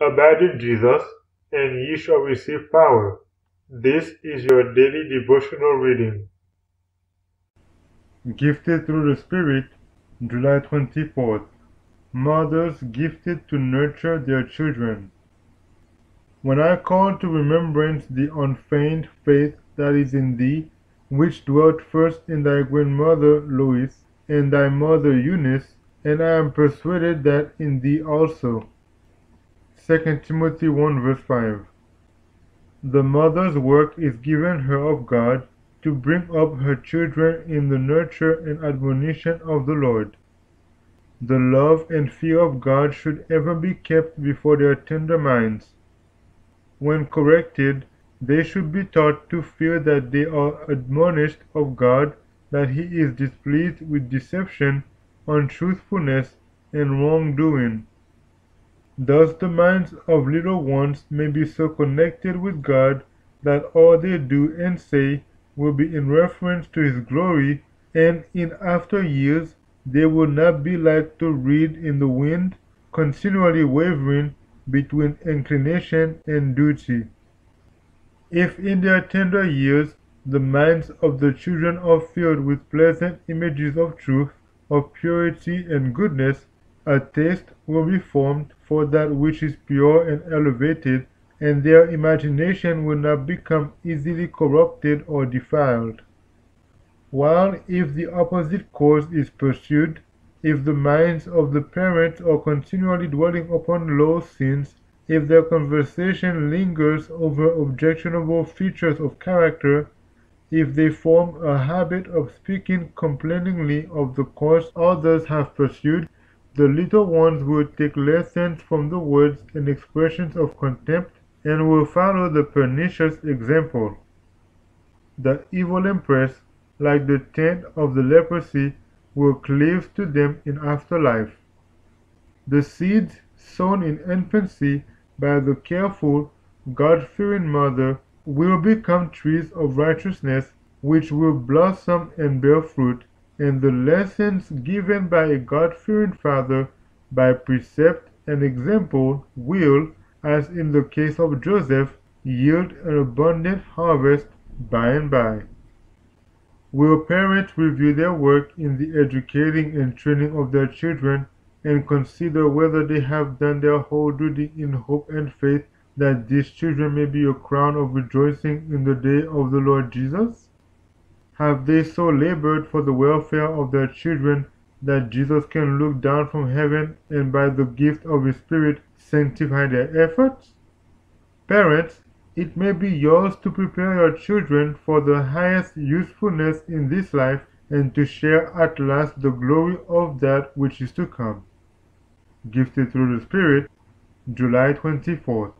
Abide in Jesus, and ye shall receive power. This is your daily devotional reading. Gifted through the Spirit, July 24th. Mothers gifted to nurture their children. When I call to remembrance the unfeigned faith that is in thee, which dwelt first in thy grandmother Lois and thy mother Eunice, and I am persuaded that in thee also. 2 Timothy 1 verse 5 The mother's work is given her of God to bring up her children in the nurture and admonition of the Lord. The love and fear of God should ever be kept before their tender minds. When corrected, they should be taught to fear that they are admonished of God, that He is displeased with deception, untruthfulness, and wrongdoing. Thus the minds of little ones may be so connected with God that all they do and say will be in reference to His glory, and in after years they will not be like to reed in the wind, continually wavering between inclination and duty. If in their tender years the minds of the children are filled with pleasant images of truth, of purity and goodness, a taste will be formed for that which is pure and elevated, and their imagination will not become easily corrupted or defiled. While if the opposite course is pursued, if the minds of the parents are continually dwelling upon low sins, if their conversation lingers over objectionable features of character, if they form a habit of speaking complainingly of the course others have pursued, the little ones will take lessons from the words and expressions of contempt and will follow the pernicious example. The evil impress, like the taint of the leprosy, will cleave to them in after life. The seeds sown in infancy by the careful, God-fearing mother will become trees of righteousness which will blossom and bear fruit, and the lessons given by a God-fearing father by precept and example will, as in the case of Joseph, yield an abundant harvest by and by. Will parents review their work in the educating and training of their children and consider whether they have done their whole duty in hope and faith that these children may be a crown of rejoicing in the day of the Lord Jesus? Have they so labored for the welfare of their children that Jesus can look down from heaven and by the gift of His Spirit sanctify their efforts? Parents, it may be yours to prepare your children for the highest usefulness in this life and to share at last the glory of that which is to come. Gifted through the Spirit, July 24th.